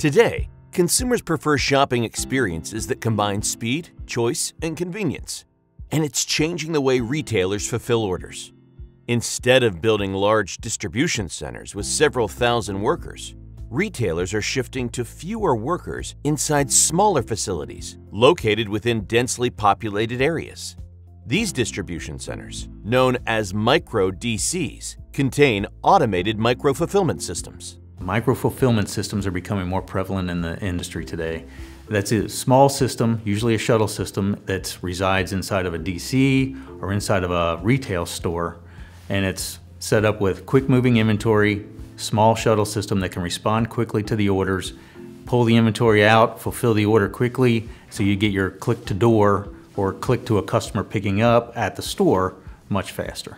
Today, consumers prefer shopping experiences that combine speed, choice, and convenience. And it's changing the way retailers fulfill orders. Instead of building large distribution centers with several thousand workers, retailers are shifting to fewer workers inside smaller facilities located within densely populated areas. These distribution centers, known as micro DCs, contain automated micro fulfillment systems. Micro fulfillment systems are becoming more prevalent in the industry today. That's a small system, usually a shuttle system, that resides inside of a DC or inside of a retail store, and it's set up with quick moving inventory, small shuttle system that can respond quickly to the orders, pull the inventory out, fulfill the order quickly, so you get your click to door or click to a customer picking up at the store much faster.